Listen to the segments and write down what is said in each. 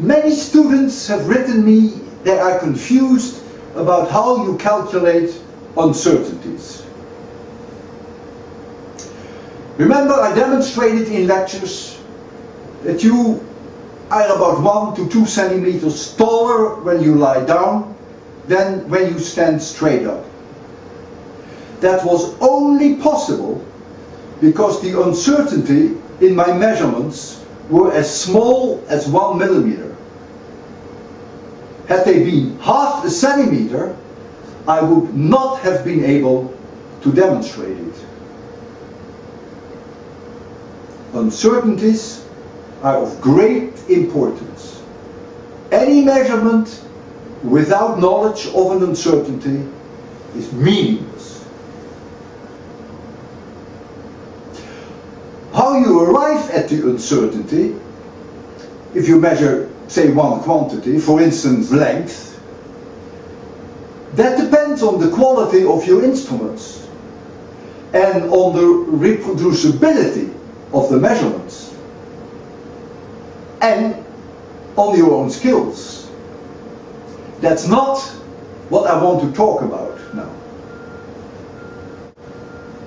Many students have written me they are confused about how you calculate uncertainties. Remember I demonstrated in lectures that you are about 1 to 2 centimeters taller when you lie down than when you stand straight up. That was only possible because the uncertainty in my measurements were as small as 1 millimeter. Had they been half a centimeter, I would not have been able to demonstrate it. Uncertainties are of great importance. Any measurement without knowledge of an uncertainty is meaningless. How you arrive at the uncertainty, if you measure, say, one quantity, for instance, length, that depends on the quality of your instruments and on the reproducibility of the measurements and on your own skills. That's not what I want to talk about now.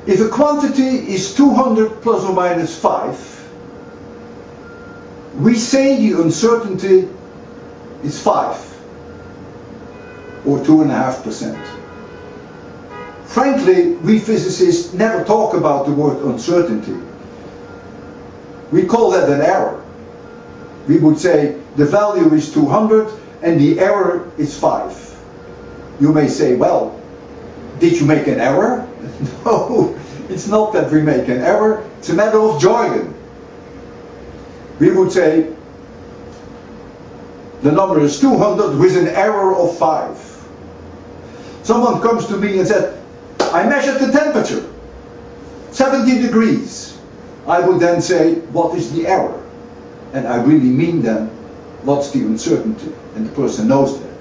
If a quantity is 200 plus or minus 5, we say the uncertainty is 5 or 2.5%. Frankly, we physicists never talk about the word uncertainty. We call that an error. We would say the value is 200 and the error is 5. You may say, well, did you make an error? no, it's not that we make an error, it's a matter of jargon. We would say the number is 200 with an error of 5. Someone comes to me and said, I measured the temperature, 70 degrees. I would then say, what is the error? And I really mean then, what's the uncertainty? And the person knows that.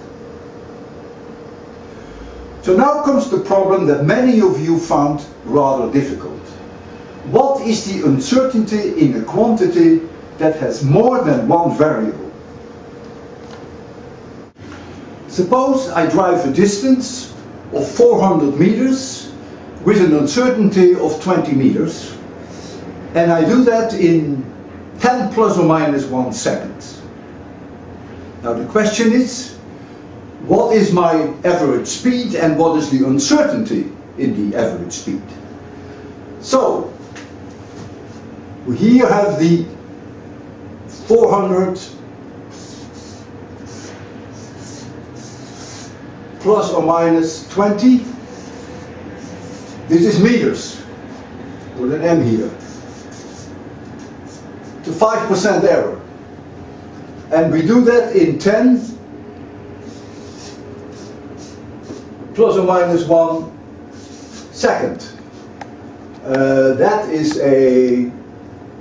So now comes the problem that many of you found rather difficult. What is the uncertainty in a quantity that has more than one variable? Suppose I drive a distance of 400 meters with an uncertainty of 20 meters. And I do that in 10 plus or minus 1 second. Now the question is, what is my average speed and what is the uncertainty in the average speed? So, we here have the 400 plus or minus 20. This is meters with an M here. To 5% error. And we do that in 10 plus or minus 1 second. Uh, that is a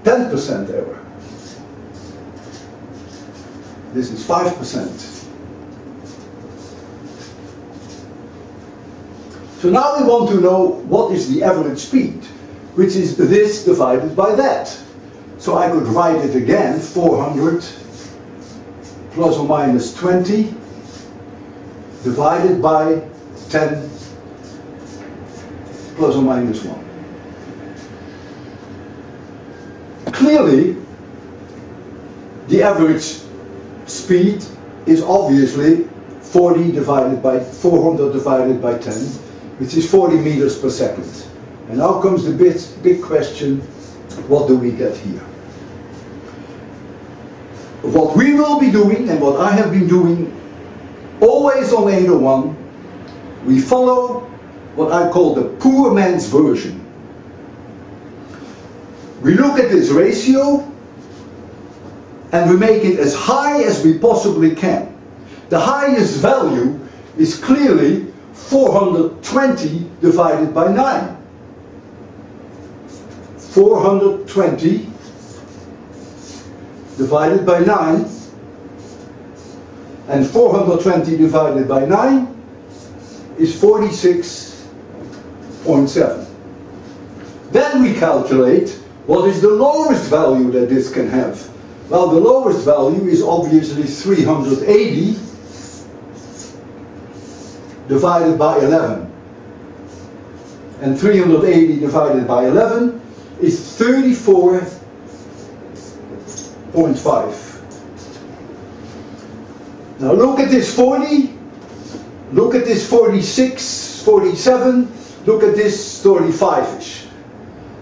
10% error. This is 5%. So now we want to know what is the average speed, which is this divided by that. So I could write it again, 400 plus or minus 20 divided by 10 plus or minus 1. Clearly, the average speed is obviously 40 divided by 400 divided by 10 which is 40 meters per second. And now comes the big, big question, what do we get here? What we will be doing, and what I have been doing, always on 801, we follow what I call the poor man's version. We look at this ratio, and we make it as high as we possibly can. The highest value is clearly 420 divided by 9. 420 divided by 9 and 420 divided by 9 is 46.7. Then we calculate what is the lowest value that this can have. Well, the lowest value is obviously 380 divided by 11. And 380 divided by 11 is 34.5. Now look at this 40, look at this 46, 47, look at this 35-ish.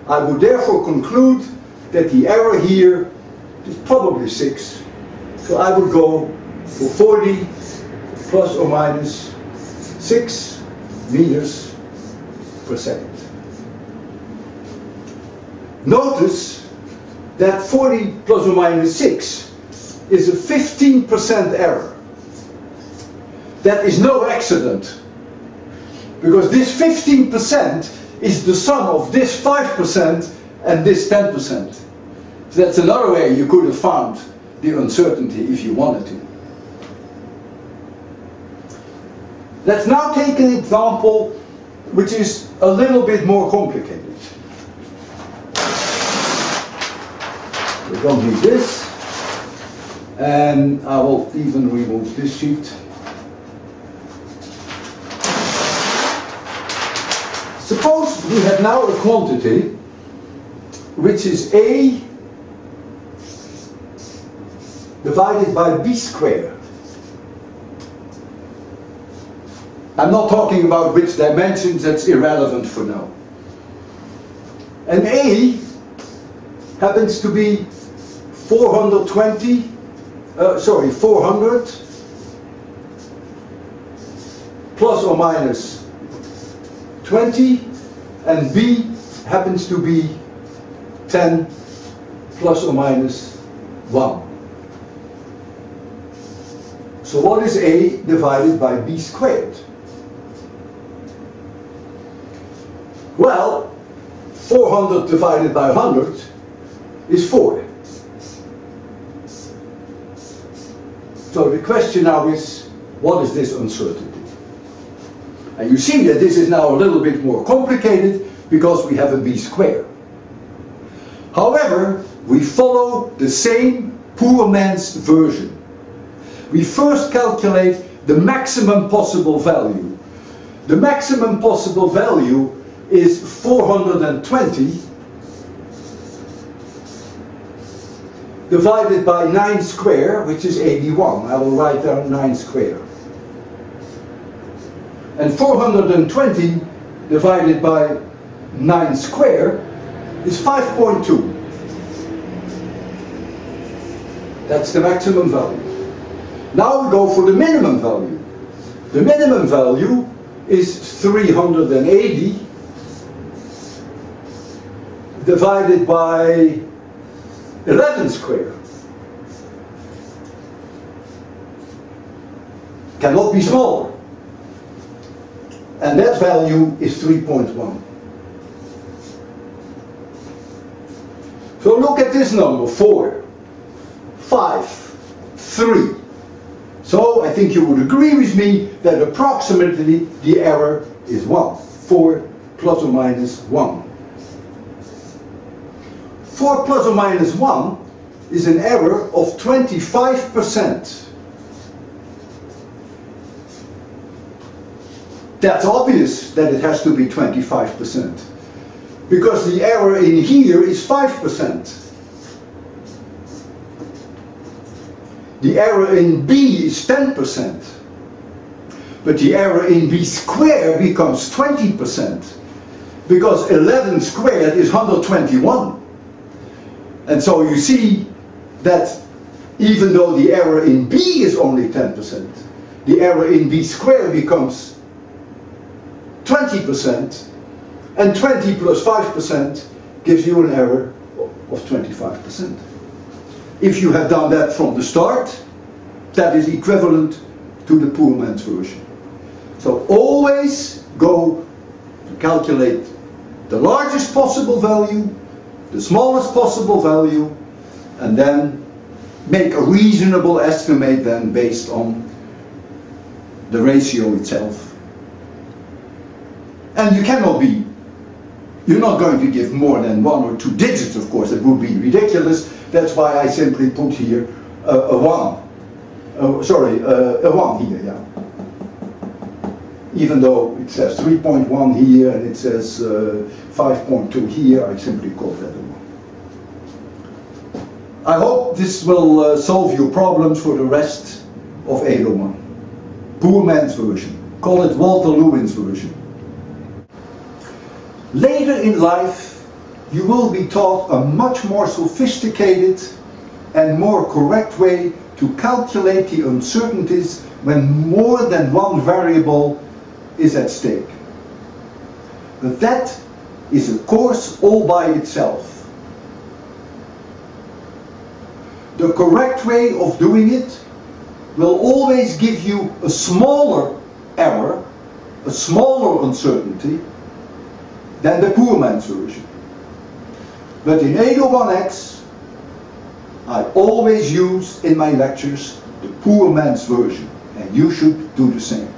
I would therefore conclude that the error here is probably 6. So I would go for 40 plus or minus 6 meters per second. Notice that 40 plus or minus 6 is a 15% error. That is no accident. Because this 15% is the sum of this 5% and this 10%. So that's another way you could have found the uncertainty if you wanted to. Let's now take an example which is a little bit more complicated. We don't need this. And I will even remove this sheet. Suppose we have now a quantity which is A divided by B squared. I'm not talking about which dimensions, that's irrelevant for now. And A happens to be 420, uh, sorry, 400 plus or minus 20 and B happens to be 10 plus or minus 1. So what is A divided by B squared? Well, 400 divided by 100 is 4. So the question now is, what is this uncertainty? And you see that this is now a little bit more complicated because we have a b square. However, we follow the same poor man's version. We first calculate the maximum possible value. The maximum possible value is 420 divided by 9 square, which is 81. I will write down 9 square. And 420 divided by 9 square is 5.2. That's the maximum value. Now we go for the minimum value. The minimum value is 380 divided by 11 square. Cannot be smaller and that value is 3.1. So look at this number, 4, 5, 3. So I think you would agree with me that approximately the error is 1. 4 plus or minus 1. 4 plus or minus 1 is an error of 25%. That's obvious that it has to be 25%. Because the error in here is 5%. The error in B is 10%. But the error in B squared becomes 20%. Because 11 squared is 121. And so you see that even though the error in B is only 10%, the error in B squared becomes 20%, and 20 plus 5% gives you an error of 25%. If you have done that from the start, that is equivalent to the poor man's version. So always go to calculate the largest possible value, the smallest possible value, and then make a reasonable estimate then based on the ratio itself. And you cannot be, you're not going to give more than one or two digits, of course, It would be ridiculous, That's why I simply put here a, a 1. Uh, sorry, uh, a 1 here, yeah. Even though it says 3.1 here and it says uh, 5.2 here, I simply call that a 1. I hope this will uh, solve your problems for the rest of 801. Poor man's version. Call it Walter Lewin's version. Later in life, you will be taught a much more sophisticated and more correct way to calculate the uncertainties when more than one variable is at stake. But that is a course all by itself. The correct way of doing it will always give you a smaller error, a smaller uncertainty, than the poor man's version. But in 801X, I always use in my lectures the poor man's version, and you should do the same.